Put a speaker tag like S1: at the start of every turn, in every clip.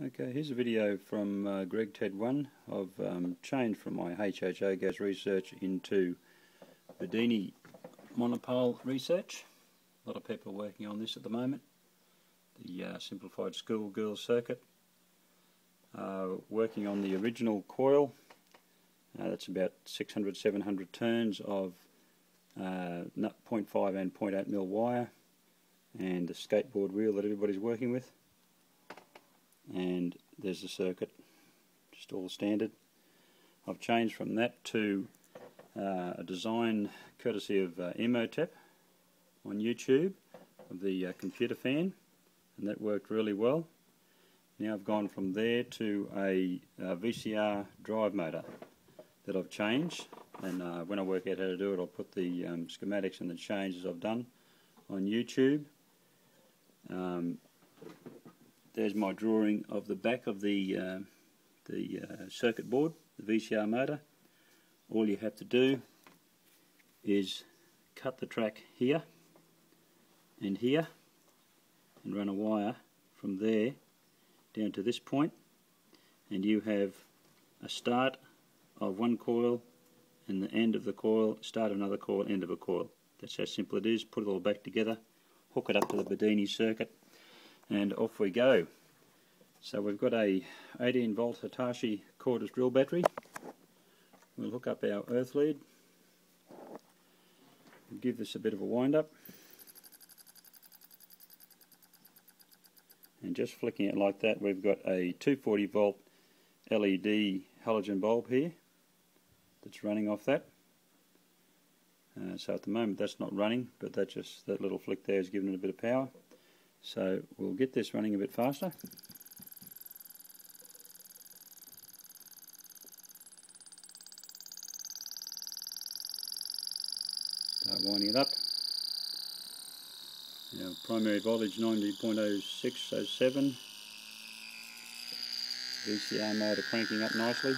S1: Okay, here's a video from uh, Greg Ted 1 of um, changed from my HHO gas research into Bedini monopole research. A lot of people are working on this at the moment. The uh, simplified schoolgirl circuit. Uh, working on the original coil. Uh, that's about 600 700 turns of uh, 0.5 and 0.8 mil wire and the skateboard wheel that everybody's working with and there's the circuit just all standard. I've changed from that to uh, a design courtesy of uh, Emotep on YouTube of the uh, computer fan and that worked really well. Now I've gone from there to a, a VCR drive motor that I've changed and uh, when I work out how to do it I'll put the um, schematics and the changes I've done on YouTube. Um, there's my drawing of the back of the uh, the uh, circuit board, the VCR motor. All you have to do is cut the track here and here and run a wire from there down to this point and you have a start of one coil and the end of the coil, start of another coil, end of a coil. That's how simple it is. Put it all back together, hook it up to the Bedini circuit and off we go. So we've got a 18 volt Hitachi cordless drill battery. We'll hook up our earth lead, give this a bit of a wind up, and just flicking it like that we've got a 240 volt LED halogen bulb here that's running off that. Uh, so at the moment that's not running, but that just that little flick there is giving it a bit of power. So we'll get this running a bit faster. Start winding it up. Now primary voltage 90.0607. VCR motor cranking up nicely.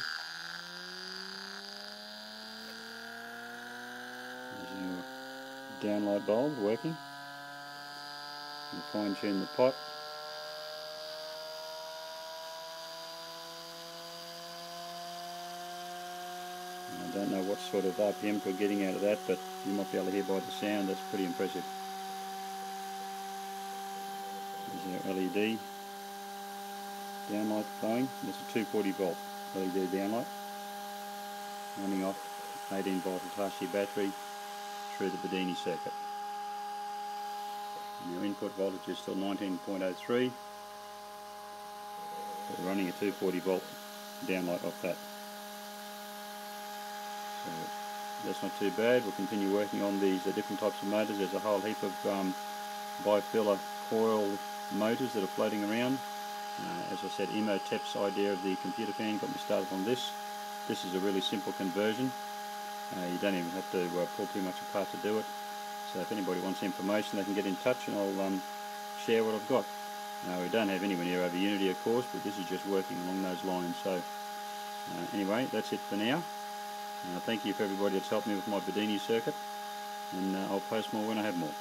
S1: There's your downlight bulb working and fine tune the pot. I don't know what sort of RPMs we're getting out of that, but you might be able to hear by the sound, that's pretty impressive. There's our LED downlight flowing. There's a 240 volt LED downlight running off 18 volt Hitachi battery through the Bedini circuit. And our input voltage is still 19.03. we're running a 240 volt downlight off that. So that's not too bad. We'll continue working on these uh, different types of motors. There's a whole heap of um, bifilar coil motors that are floating around. Uh, as I said, Emotep's idea of the computer fan got me started on this. This is a really simple conversion. Uh, you don't even have to uh, pull too much apart to do it. So if anybody wants information, they can get in touch and I'll um, share what I've got. Uh, we don't have anywhere near over Unity, of course, but this is just working along those lines. So uh, anyway, that's it for now. Thank you for everybody that's helped me with my Bedini circuit, and uh, I'll post more when I have more.